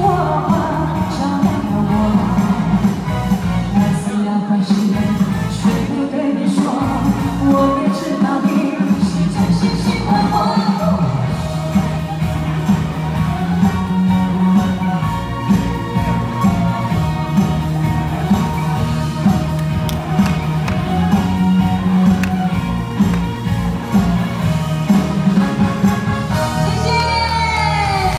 world.